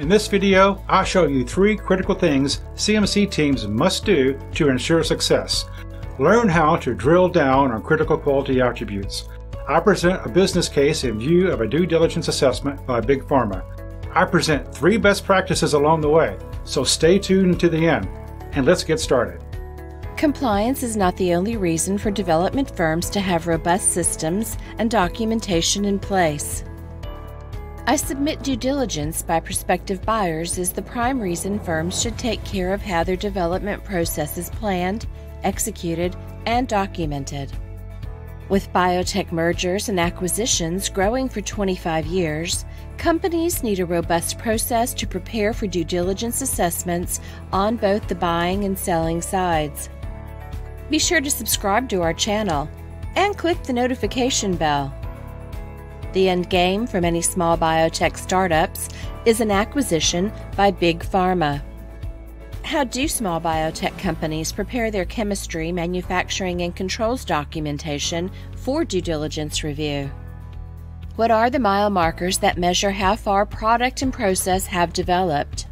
In this video, I'll show you three critical things CMC teams must do to ensure success. Learn how to drill down on critical quality attributes. I present a business case in view of a due diligence assessment by Big Pharma. I present three best practices along the way, so stay tuned to the end, and let's get started. Compliance is not the only reason for development firms to have robust systems and documentation in place. I submit due diligence by prospective buyers is the prime reason firms should take care of how their development process is planned, executed, and documented. With biotech mergers and acquisitions growing for 25 years, companies need a robust process to prepare for due diligence assessments on both the buying and selling sides. Be sure to subscribe to our channel and click the notification bell. The end game for many small biotech startups is an acquisition by Big Pharma. How do small biotech companies prepare their chemistry, manufacturing, and controls documentation for due diligence review? What are the mile markers that measure how far product and process have developed?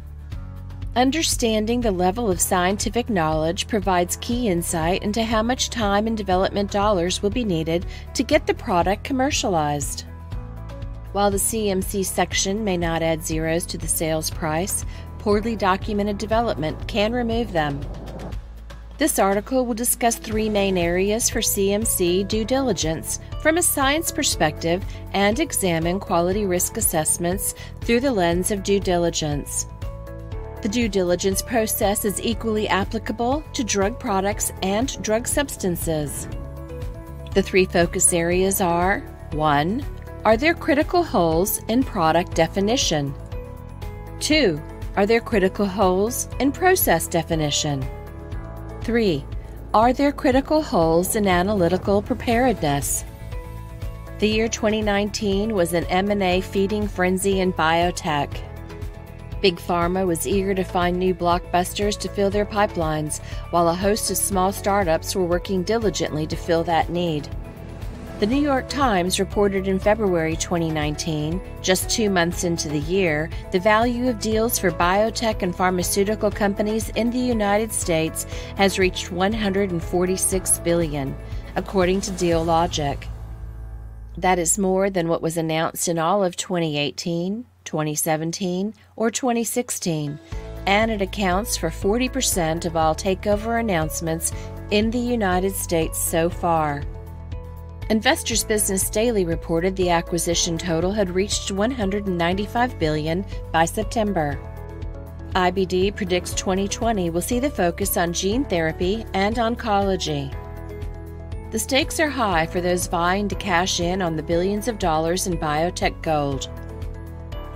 Understanding the level of scientific knowledge provides key insight into how much time and development dollars will be needed to get the product commercialized. While the CMC section may not add zeros to the sales price, poorly documented development can remove them. This article will discuss three main areas for CMC due diligence from a science perspective and examine quality risk assessments through the lens of due diligence. The due diligence process is equally applicable to drug products and drug substances. The three focus areas are 1. Are there critical holes in product definition? 2. Are there critical holes in process definition? 3. Are there critical holes in analytical preparedness? The year 2019 was an M&A feeding frenzy in biotech. Big Pharma was eager to find new blockbusters to fill their pipelines, while a host of small startups were working diligently to fill that need. The New York Times reported in February 2019, just two months into the year, the value of deals for biotech and pharmaceutical companies in the United States has reached 146 billion, according to Dealogic. That is more than what was announced in all of 2018, 2017, or 2016, and it accounts for 40% of all takeover announcements in the United States so far. Investors Business Daily reported the acquisition total had reached 195 billion by September. IBD predicts 2020 will see the focus on gene therapy and oncology. The stakes are high for those vying to cash in on the billions of dollars in biotech gold.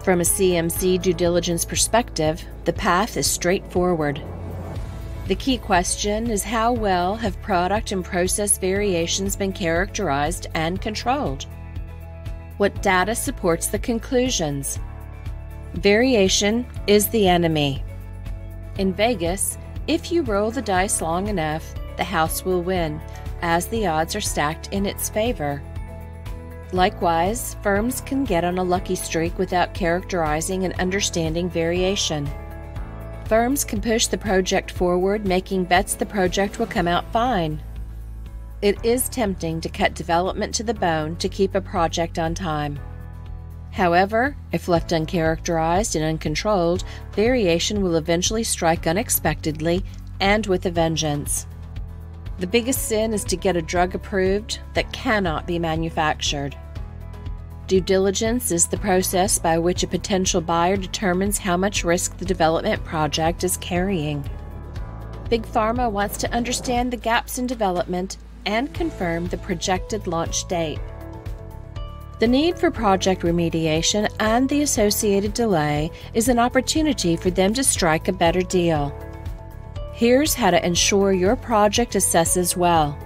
From a CMC due diligence perspective, the path is straightforward. The key question is how well have product and process variations been characterized and controlled? What data supports the conclusions? Variation is the enemy. In Vegas, if you roll the dice long enough, the house will win, as the odds are stacked in its favor. Likewise, firms can get on a lucky streak without characterizing and understanding variation. Firms can push the project forward, making bets the project will come out fine. It is tempting to cut development to the bone to keep a project on time. However, if left uncharacterized and uncontrolled, variation will eventually strike unexpectedly and with a vengeance. The biggest sin is to get a drug approved that cannot be manufactured. Due diligence is the process by which a potential buyer determines how much risk the development project is carrying. Big Pharma wants to understand the gaps in development and confirm the projected launch date. The need for project remediation and the associated delay is an opportunity for them to strike a better deal. Here's how to ensure your project assesses well.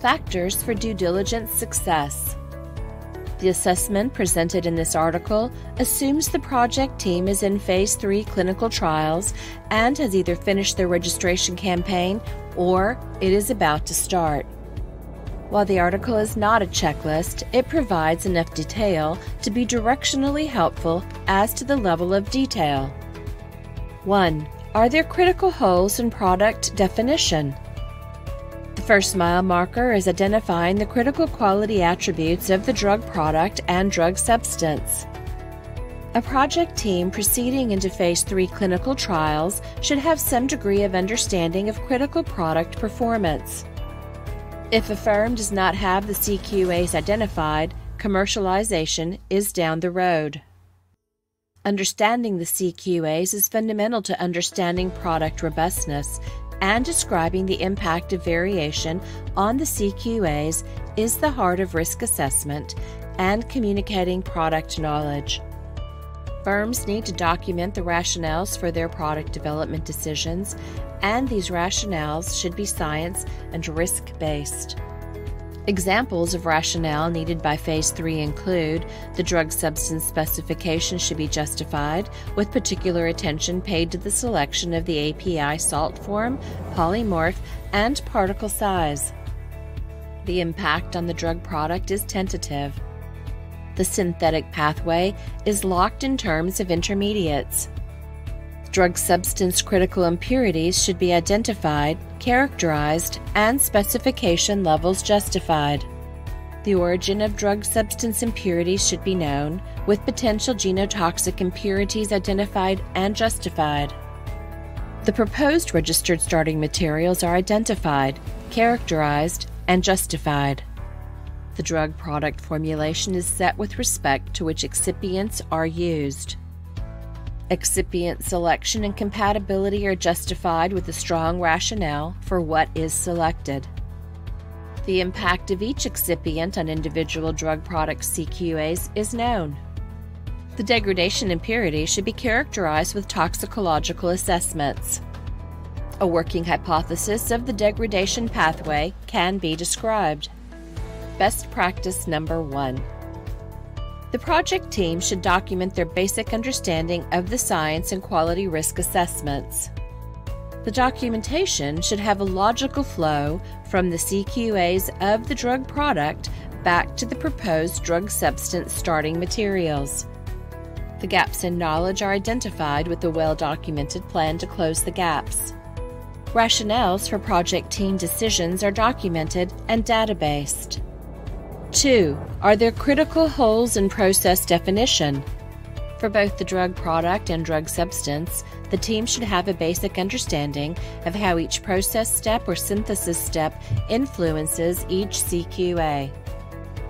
Factors for due diligence success. The assessment presented in this article assumes the project team is in Phase 3 clinical trials and has either finished their registration campaign or it is about to start. While the article is not a checklist, it provides enough detail to be directionally helpful as to the level of detail. 1. Are there critical holes in product definition? The first mile marker is identifying the critical quality attributes of the drug product and drug substance. A project team proceeding into Phase 3 clinical trials should have some degree of understanding of critical product performance. If a firm does not have the CQAs identified, commercialization is down the road. Understanding the CQAs is fundamental to understanding product robustness, and describing the impact of variation on the CQAs is the heart of risk assessment and communicating product knowledge. Firms need to document the rationales for their product development decisions, and these rationales should be science and risk based. Examples of rationale needed by Phase 3 include the drug substance specification should be justified, with particular attention paid to the selection of the API salt form, polymorph, and particle size. The impact on the drug product is tentative. The synthetic pathway is locked in terms of intermediates. Drug substance critical impurities should be identified, characterized, and specification levels justified. The origin of drug substance impurities should be known, with potential genotoxic impurities identified and justified. The proposed registered starting materials are identified, characterized, and justified. The drug product formulation is set with respect to which excipients are used. Excipient selection and compatibility are justified with a strong rationale for what is selected. The impact of each excipient on individual drug product CQAs is known. The degradation impurity should be characterized with toxicological assessments. A working hypothesis of the degradation pathway can be described. Best practice number one. The project team should document their basic understanding of the science and quality risk assessments. The documentation should have a logical flow from the CQAs of the drug product back to the proposed drug substance starting materials. The gaps in knowledge are identified with a well documented plan to close the gaps. Rationales for project team decisions are documented and databased. 2. Are there critical holes in process definition? For both the drug product and drug substance, the team should have a basic understanding of how each process step or synthesis step influences each CQA.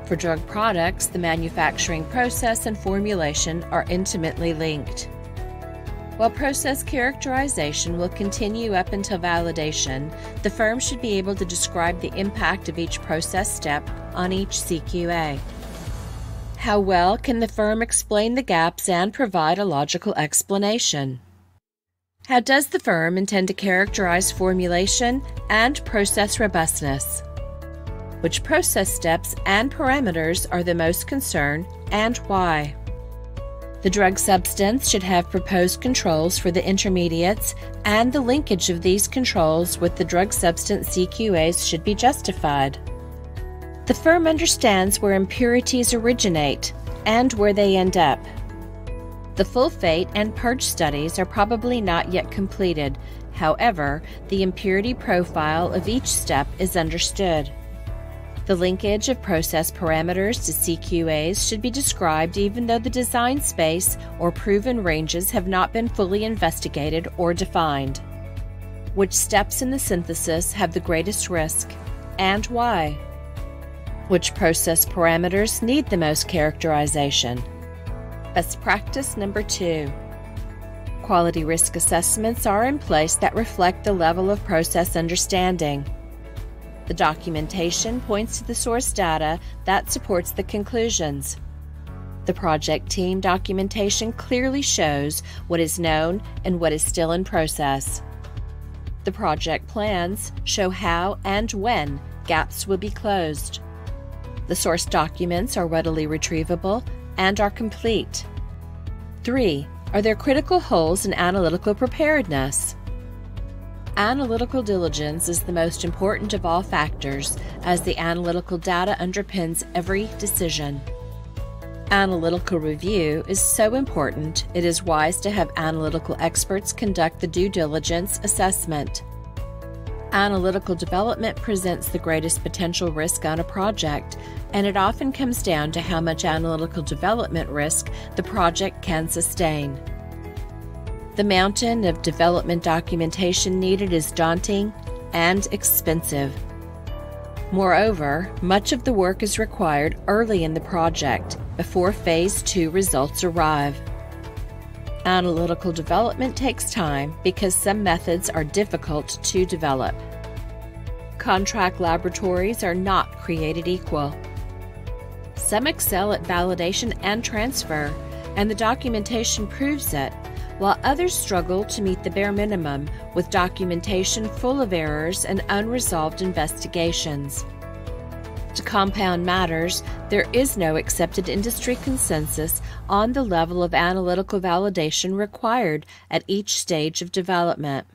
For drug products, the manufacturing process and formulation are intimately linked. While process characterization will continue up until validation, the firm should be able to describe the impact of each process step on each CQA. How well can the firm explain the gaps and provide a logical explanation? How does the firm intend to characterize formulation and process robustness? Which process steps and parameters are the most concern and why? The drug substance should have proposed controls for the intermediates, and the linkage of these controls with the drug substance CQAs should be justified. The firm understands where impurities originate and where they end up. The full fate and purge studies are probably not yet completed. However, the impurity profile of each step is understood. The linkage of process parameters to CQAs should be described even though the design space or proven ranges have not been fully investigated or defined. Which steps in the synthesis have the greatest risk and why? Which process parameters need the most characterization? Best practice number two. Quality risk assessments are in place that reflect the level of process understanding. The documentation points to the source data that supports the conclusions. The project team documentation clearly shows what is known and what is still in process. The project plans show how and when gaps will be closed. The source documents are readily retrievable and are complete. 3. Are there critical holes in analytical preparedness? Analytical diligence is the most important of all factors, as the analytical data underpins every decision. Analytical review is so important, it is wise to have analytical experts conduct the due diligence assessment. Analytical development presents the greatest potential risk on a project, and it often comes down to how much analytical development risk the project can sustain. The mountain of development documentation needed is daunting and expensive. Moreover, much of the work is required early in the project before Phase 2 results arrive. Analytical development takes time because some methods are difficult to develop. Contract laboratories are not created equal. Some excel at validation and transfer, and the documentation proves it, while others struggle to meet the bare minimum with documentation full of errors and unresolved investigations. To compound matters, there is no accepted industry consensus on the level of analytical validation required at each stage of development.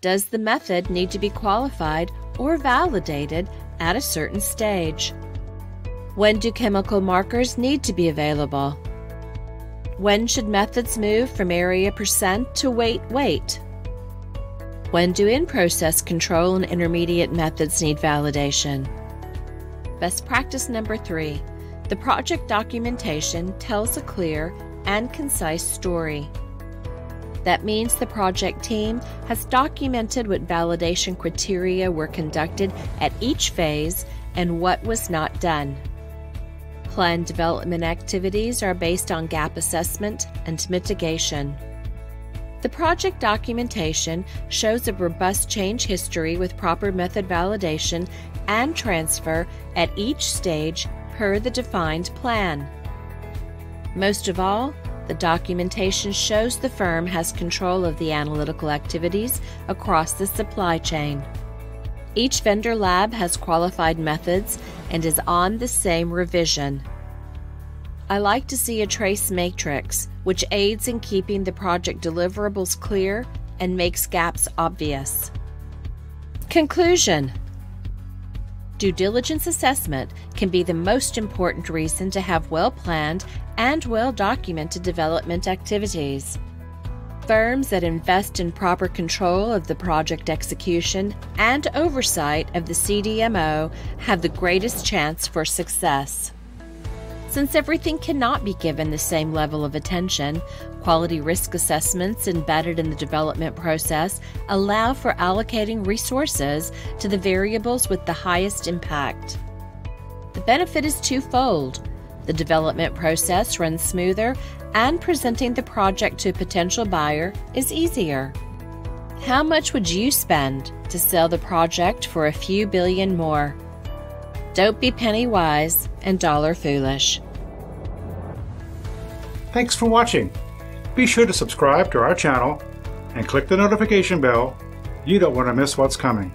Does the method need to be qualified or validated at a certain stage? When do chemical markers need to be available? When should methods move from area percent to weight weight? When do in process control and intermediate methods need validation? Best practice number three the project documentation tells a clear and concise story. That means the project team has documented what validation criteria were conducted at each phase and what was not done. Planned development activities are based on gap assessment and mitigation. The project documentation shows a robust change history with proper method validation and transfer at each stage per the defined plan. Most of all, the documentation shows the firm has control of the analytical activities across the supply chain. Each vendor lab has qualified methods and is on the same revision. I like to see a trace matrix, which aids in keeping the project deliverables clear and makes gaps obvious. Conclusion Due diligence assessment can be the most important reason to have well planned and well documented development activities. Firms that invest in proper control of the project execution and oversight of the CDMO have the greatest chance for success. Since everything cannot be given the same level of attention, quality risk assessments embedded in the development process allow for allocating resources to the variables with the highest impact. The benefit is twofold. The development process runs smoother, and presenting the project to a potential buyer is easier. How much would you spend to sell the project for a few billion more? Don't be penny wise and dollar foolish. Thanks for watching. Be sure to subscribe to our channel and click the notification bell. You don't want to miss what's coming.